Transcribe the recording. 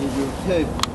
videotape